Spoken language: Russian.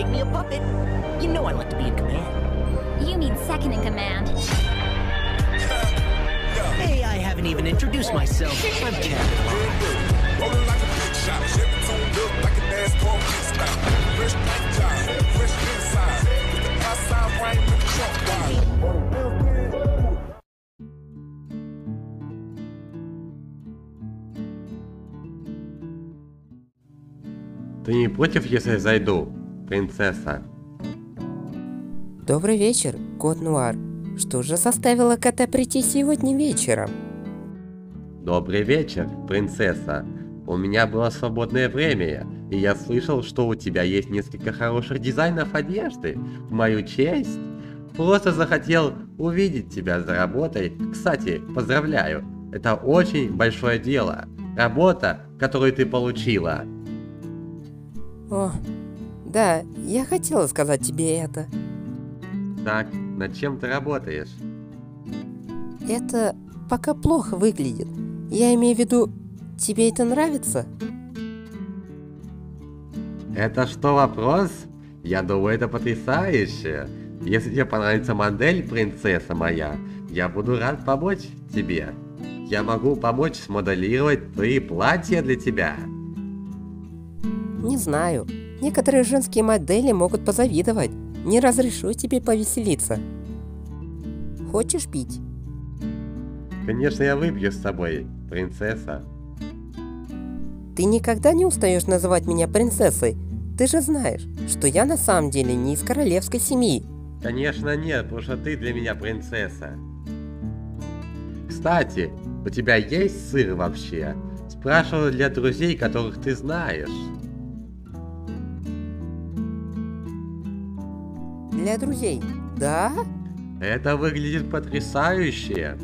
make me a puppet. You know I like to be in command. You mean second in command. Hey, I haven't even introduced myself. I'm Captain Locke. Rolling like a big shot. Chevy tuned up like a NASCAR pit stop. Fresh paint job, fresh inside. With the outside frame and the trunk wide. Ты не против, если я зайду, Принцесса? Добрый вечер, кот Нуар. Что же заставило кота прийти сегодня вечером? Добрый вечер, принцесса. У меня было свободное время, и я слышал, что у тебя есть несколько хороших дизайнов одежды. В мою честь. Просто захотел увидеть тебя за работой. Кстати, поздравляю. Это очень большое дело. Работа, которую ты получила. О, да, я хотела сказать тебе это. Так, над чем ты работаешь? Это пока плохо выглядит. Я имею в виду, тебе это нравится? Это что, вопрос? Я думаю, это потрясающе. Если тебе понравится модель, принцесса моя, я буду рад помочь тебе. Я могу помочь смоделировать твои платья для тебя. Не знаю. Некоторые женские модели могут позавидовать. Не разрешу тебе повеселиться. Хочешь пить? Конечно, я выпью с тобой, принцесса. Ты никогда не устаешь называть меня принцессой. Ты же знаешь, что я на самом деле не из королевской семьи. Конечно нет, потому что ты для меня принцесса. Кстати, у тебя есть сыр вообще? Спрашиваю для друзей, которых ты знаешь. Для друзей, да? Это выглядит потрясающе.